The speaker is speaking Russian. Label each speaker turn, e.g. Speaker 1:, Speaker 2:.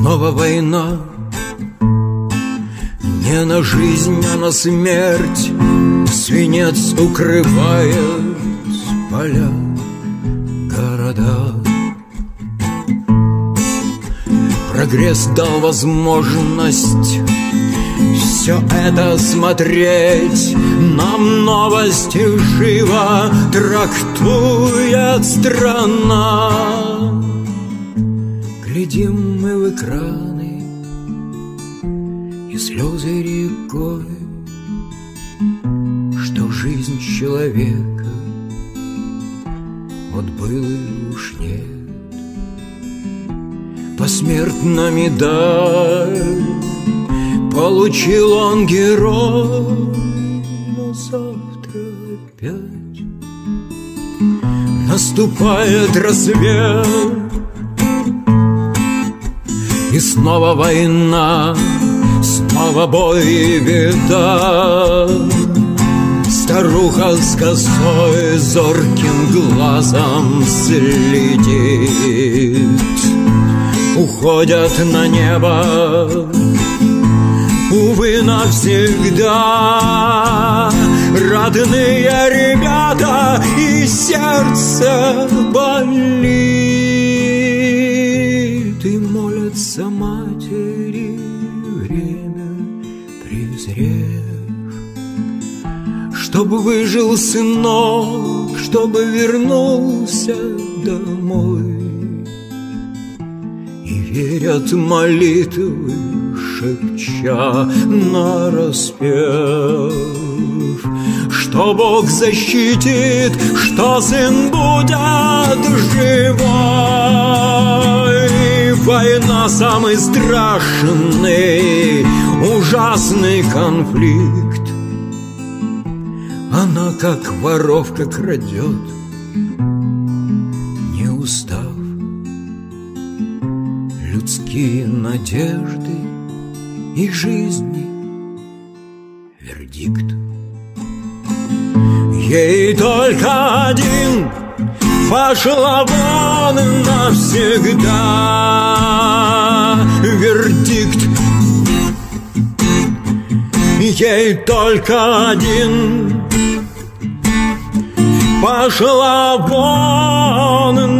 Speaker 1: Снова война. Не на жизнь, а на смерть Свинец укрывает поля, города. Прогресс дал возможность все это смотреть. Нам новости живо трактует страна. Глядим в экраны И слезы рекой Что жизнь человека Вот был и уж нет. Посмертно медаль Получил он герой Но завтра опять Наступает рассвет И снова война Снова бой и беда. Старуха с косой зорким глазом следит. Уходят на небо увы, навсегда. Родные ребята и сердце болит презрев Чтобы выжил сынок, чтобы вернулся домой И верят молитвы шепча на распев, Что Бог защитит, что сын будет живой. Война самый страшный, ужасный конфликт. Она как воровка крадет, не устав людские надежды и жизни вердикт. Ей только один пошла навсегда вердикт. Ей только один. Пошла вон